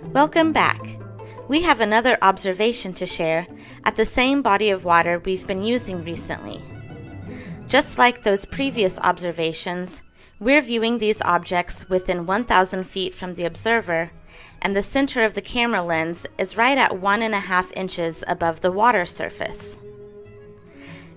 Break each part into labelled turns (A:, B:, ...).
A: Welcome back. We have another observation to share at the same body of water we've been using recently. Just like those previous observations, we're viewing these objects within 1,000 feet from the observer, and the center of the camera lens is right at one and a half inches above the water surface.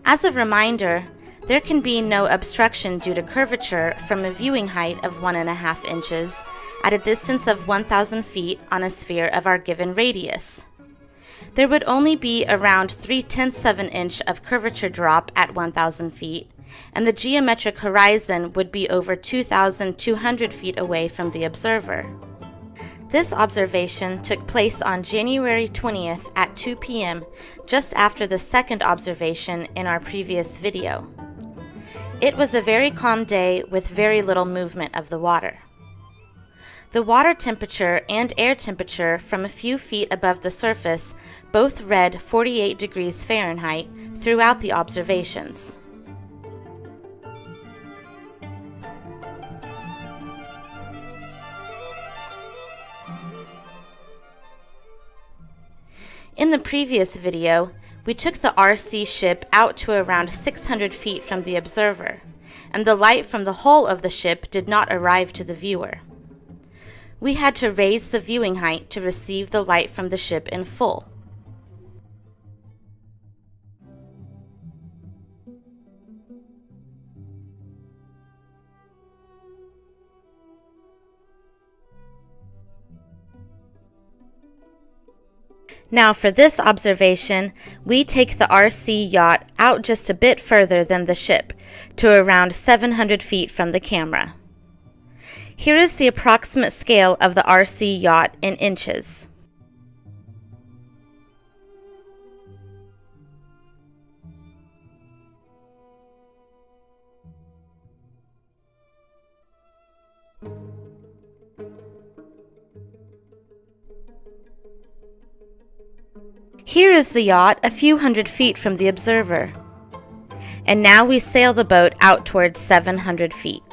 A: As a reminder, there can be no obstruction due to curvature from a viewing height of 1.5 inches at a distance of 1,000 feet on a sphere of our given radius. There would only be around 3 tenths of an inch of curvature drop at 1,000 feet, and the geometric horizon would be over 2,200 feet away from the observer. This observation took place on January 20th at 2 p.m., just after the second observation in our previous video. It was a very calm day with very little movement of the water. The water temperature and air temperature from a few feet above the surface both read 48 degrees Fahrenheit throughout the observations. In the previous video, we took the RC ship out to around 600 feet from the observer, and the light from the hull of the ship did not arrive to the viewer. We had to raise the viewing height to receive the light from the ship in full. Now for this observation, we take the RC yacht out just a bit further than the ship, to around 700 feet from the camera. Here is the approximate scale of the RC yacht in inches. Here is the yacht a few hundred feet from the observer. And now we sail the boat out towards 700 feet.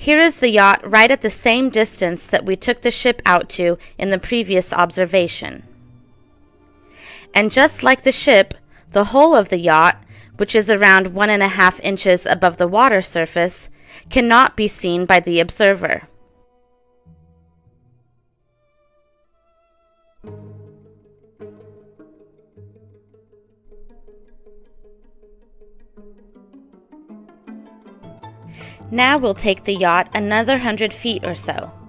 A: Here is the yacht right at the same distance that we took the ship out to in the previous observation. And just like the ship, the hull of the yacht, which is around one and a half inches above the water surface, cannot be seen by the observer. Now we'll take the yacht another hundred feet or so.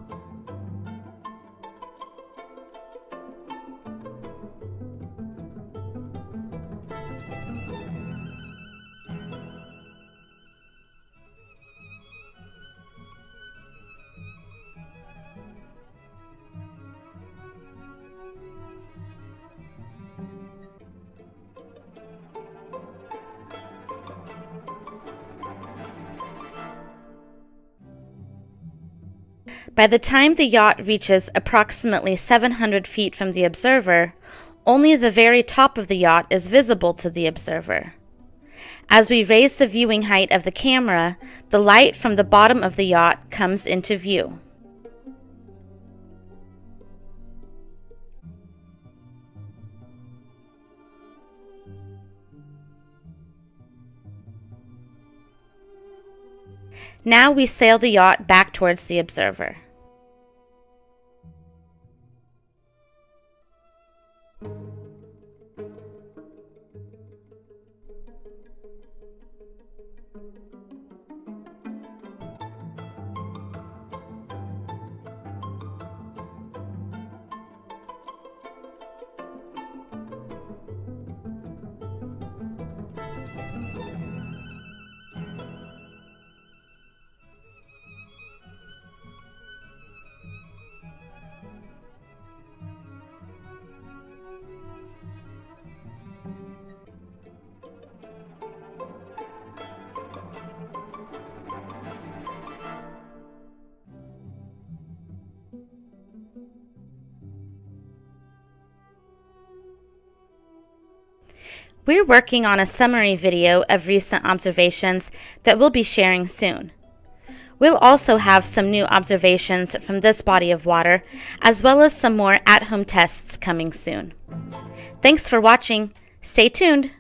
A: By the time the yacht reaches approximately 700 feet from the observer, only the very top of the yacht is visible to the observer. As we raise the viewing height of the camera, the light from the bottom of the yacht comes into view. Now we sail the yacht back towards the observer. We're working on a summary video of recent observations that we'll be sharing soon. We'll also have some new observations from this body of water, as well as some more at-home tests coming soon. Thanks for watching. Stay tuned.